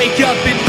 Wake up